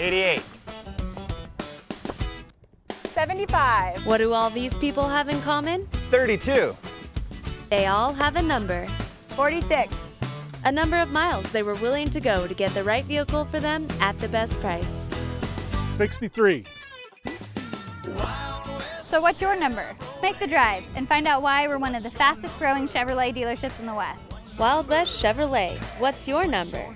88. 75. What do all these people have in common? 32. They all have a number. 46. A number of miles they were willing to go to get the right vehicle for them at the best price. 63. So what's your number? Make the drive and find out why we're one of the fastest growing Chevrolet dealerships in the West. Wild West Chevrolet, what's your number?